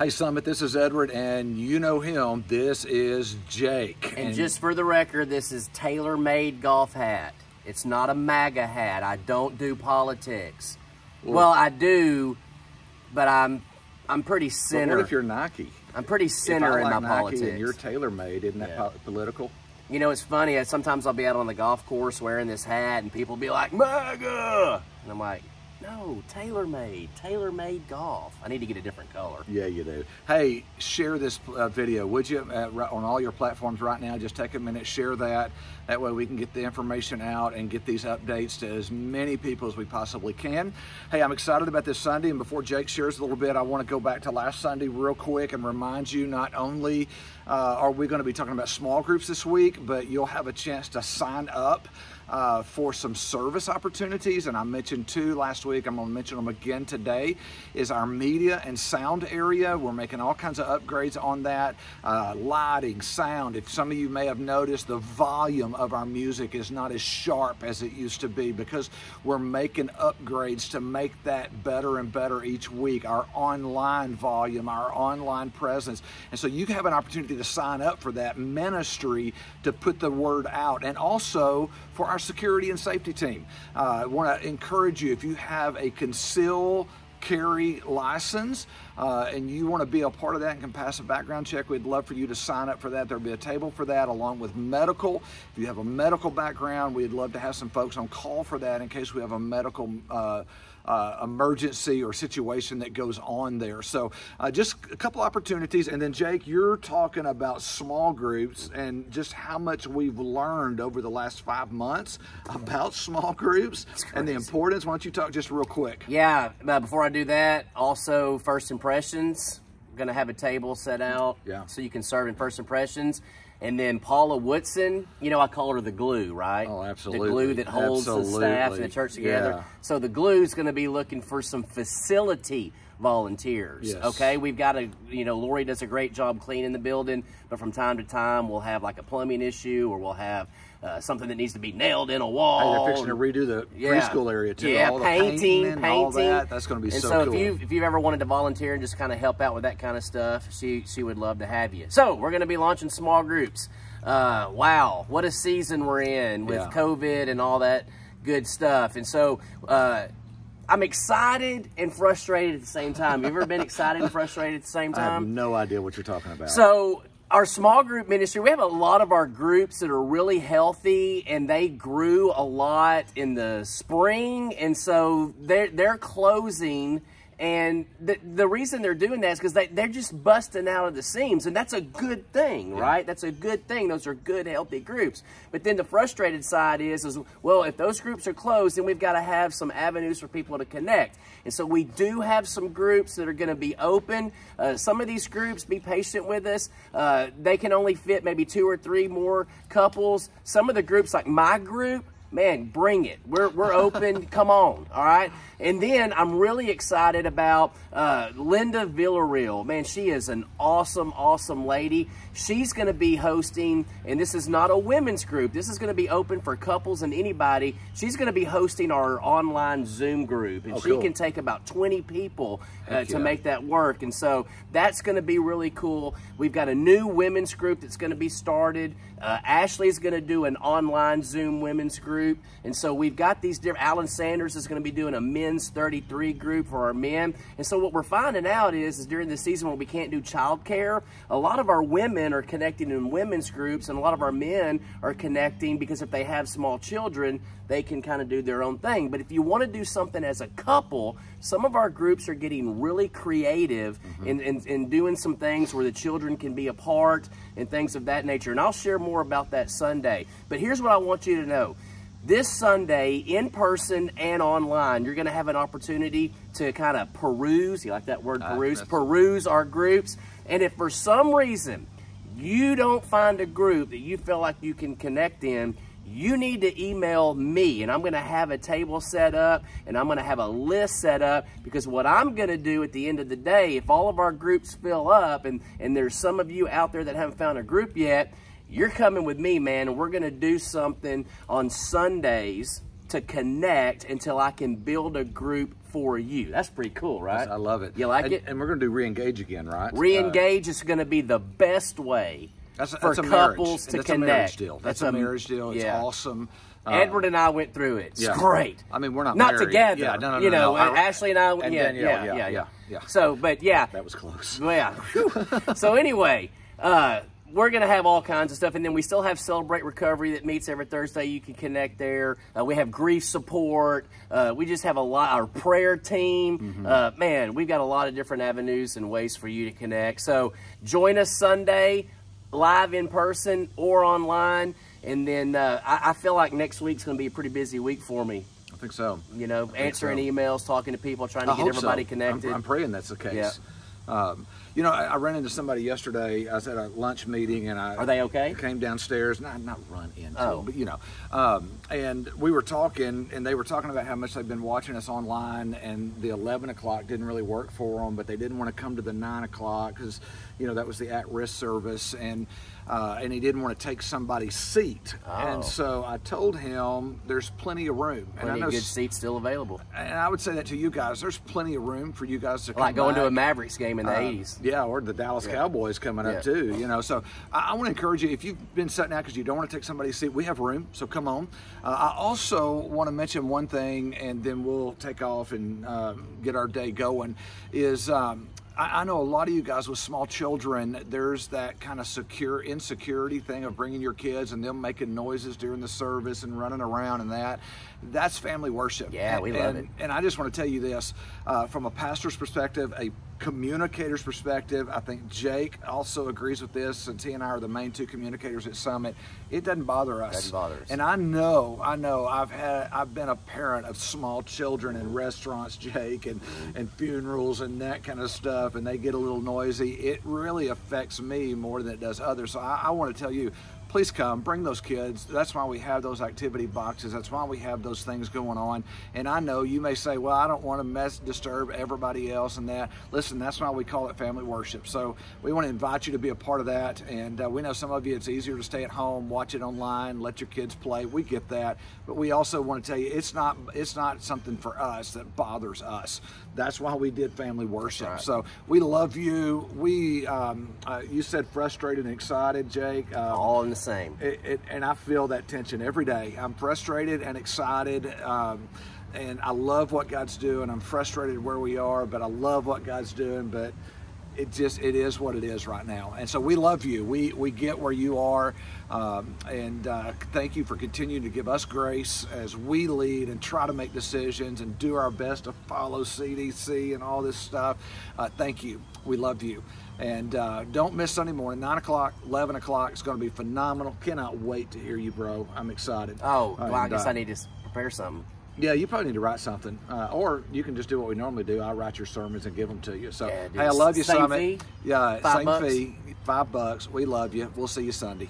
Hey, Summit, this is Edward, and you know him. This is Jake. And, and just for the record, this is TaylorMade golf hat. It's not a MAGA hat. I don't do politics. Well, well I do, but I'm I'm pretty center. what if you're Nike? I'm pretty center in like my Nike politics. And you're TaylorMade, isn't that yeah. political? You know, it's funny. Sometimes I'll be out on the golf course wearing this hat, and people be like, "MAGA," and I'm like, no, TaylorMade, TaylorMade golf. I need to get a different color. Yeah, you do. Hey, share this uh, video, would you, uh, on all your platforms right now. Just take a minute, share that. That way we can get the information out and get these updates to as many people as we possibly can. Hey, I'm excited about this Sunday, and before Jake shares a little bit, I want to go back to last Sunday real quick and remind you not only uh, are we going to be talking about small groups this week, but you'll have a chance to sign up uh, for some service opportunities, and I mentioned two last week. I'm going to mention them again today. Is our media and sound area. We're making all kinds of upgrades on that, uh, lighting, sound. If some of you may have noticed, the volume of our music is not as sharp as it used to be because we're making upgrades to make that better and better each week. Our online volume, our online presence, and so you have an opportunity to sign up for that ministry to put the word out, and also for our security and safety team. Uh, I want to encourage you if you have a conceal carry license uh, and you want to be a part of that and can pass a background check, we'd love for you to sign up for that. There'll be a table for that along with medical. If you have a medical background, we'd love to have some folks on call for that in case we have a medical uh, uh, emergency or situation that goes on there. So uh, just a couple opportunities. And then Jake, you're talking about small groups and just how much we've learned over the last five months about small groups and the importance. Why don't you talk just real quick? Yeah, before I do that, also first impressions. I'm gonna have a table set out yeah. so you can serve in first impressions. And then Paula Woodson, you know, I call her the glue, right? Oh, absolutely. The glue that holds absolutely. the staff and the church together. Yeah. So the glue is going to be looking for some facility volunteers. Yes. Okay, we've got a, you know, Lori does a great job cleaning the building, but from time to time we'll have like a plumbing issue or we'll have uh, something that needs to be nailed in a wall. Hey, they're fixing to redo the yeah. preschool area too. Yeah, all painting, painting, all that. That's going to be and so, so cool. if you if you've ever wanted to volunteer and just kind of help out with that kind of stuff, she she would love to have you. So we're going to be launching small groups. Uh, wow, what a season we're in with yeah. COVID and all that good stuff. And so. Uh, I'm excited and frustrated at the same time. You ever been excited and frustrated at the same time? I have no idea what you're talking about. So our small group ministry, we have a lot of our groups that are really healthy and they grew a lot in the spring. And so they're, they're closing and the, the reason they're doing that is because they, they're just busting out of the seams. And that's a good thing, yeah. right? That's a good thing. Those are good, healthy groups. But then the frustrated side is, is well, if those groups are closed, then we've got to have some avenues for people to connect. And so we do have some groups that are going to be open. Uh, some of these groups, be patient with us. Uh, they can only fit maybe two or three more couples. Some of the groups, like my group, man, bring it. We're, we're open. Come on. All right. And then I'm really excited about uh, Linda Villarreal. Man, she is an awesome, awesome lady. She's going to be hosting, and this is not a women's group. This is going to be open for couples and anybody. She's going to be hosting our online Zoom group, and oh, she cool. can take about 20 people uh, to yeah. make that work. And so that's going to be really cool. We've got a new women's group that's going to be started. Uh, Ashley's going to do an online Zoom women's group. And so we've got these different, Alan Sanders is going to be doing a men's 33 group for our men. And so what we're finding out is, is during the season when we can't do childcare, a lot of our women are connecting in women's groups and a lot of our men are connecting because if they have small children, they can kind of do their own thing. But if you want to do something as a couple, some of our groups are getting really creative mm -hmm. in, in, in doing some things where the children can be a part and things of that nature. And I'll share more about that Sunday. But here's what I want you to know. This Sunday, in person and online, you're going to have an opportunity to kind of peruse, you like that word, peruse, uh, peruse our groups. And if for some reason you don't find a group that you feel like you can connect in, you need to email me and I'm going to have a table set up and I'm going to have a list set up because what I'm going to do at the end of the day, if all of our groups fill up and, and there's some of you out there that haven't found a group yet, you're coming with me, man, and we're going to do something on Sundays to connect until I can build a group for you. That's pretty cool, right? I love it. You like and, it? And we're going to do re-engage again, right? Re-engage uh, is going to be the best way that's a, for that's a couples to that's connect. A marriage deal. That's, that's a, marriage deal. It's yeah. awesome. Uh, Edward and I went through it. It's yeah. great. I mean, we're not not married. together. Yeah, no, no, you no, know, no. Ashley and I. And yeah, Danielle, yeah, yeah, yeah, yeah, yeah. So, but yeah, that was close. Yeah. so anyway, uh, we're going to have all kinds of stuff. And then we still have Celebrate Recovery that meets every Thursday. You can connect there. Uh, we have grief support. Uh, we just have a lot, our prayer team. Mm-hmm. Uh, man, we've got a lot of different avenues and ways for you to connect. So join us Sunday, live in person or online. And then uh, I, I feel like next week's going to be a pretty busy week for me. I think so. You know, answering so. emails, talking to people, trying to I get everybody so. connected. I'm, I'm, praying that's the case. Yeah. Um, you know, I, I, ran into somebody yesterday. I was at a lunch meeting, and I are they okay? Came downstairs, not not run into, oh. but you know, um, and we were talking, and they were talking about how much they've been watching us online, and the 11 o'clock didn't really work for them, but they didn't want to come to the nine o'clock because you know that was the at-risk service, and uh, and he didn't want to take somebody's seat, oh. and so I told him there's plenty of room, plenty and I know of good seats still available, and I would say that to you guys, there's plenty of room for you guys to like going to a Mavericks game in the uh, 80s. Yeah, or the Dallas yeah. Cowboys coming yeah. up too. You know, so I, I want to encourage you if you've been sitting out because you don't want to take somebody's seat, we have room, so come on. Uh, I also want to mention one thing, and then we'll take off and uh, get our day going. Is um, I, know a lot of you guys with small children, there's that kind of secure insecurity thing of bringing your kids and them making noises during the service and running around and that. That's family worship. Yeah, and, we love and, it. And I just want to tell you this uh, from a pastor's perspective, a communicator's perspective. I think Jake also agrees with this, since he and I are the main two communicators at Summit. It doesn't bother us. Doesn't bother us. And I know, I know, I've had, I've been a parent of small children in restaurants, Jake, and mm-hmm. and funerals and that kind of stuff, and they get a little noisy. It really affects me more than it does others. So I, I want to tell you, please come, bring those kids. That's why we have those activity boxes. That's why we have those things going on. And I know you may say, well, I don't want to mess, disturb everybody else and that. Listen, that's why we call it family worship. So we want to invite you to be a part of that. And uh, we know some of you, it's easier to stay at home, watch it online, let your kids play. We get that. But we also want to tell you, it's not, it's not something for us that bothers us. That's why we did family worship. Right. So we love you. We, um, uh, you said frustrated and excited, Jake. Um, All in the same. It, it, and I feel that tension every day. I'm frustrated and excited. Um, and I love what God's doing. I'm frustrated where we are, but I love what God's doing. But it just it is what it is right now. And so we love you. We we get where you are, um, and uh, thank you for continuing to give us grace as we lead and try to make decisions and do our best to follow CDC and all this stuff. Uh, thank you. We love you. And uh, don't miss Sunday morning, 9 o'clock, 11 o'clock. It's going to be phenomenal. Cannot wait to hear you, bro. I'm excited. Oh, well, I guess uh, I need to prepare something. Yeah, you probably need to write something, uh, or you can just do what we normally do. I'll write your sermons and give them to you. So, yeah, hey, I love you, same. Fee? Yeah, same bucks. fee, five bucks. We love you. We'll see you Sunday.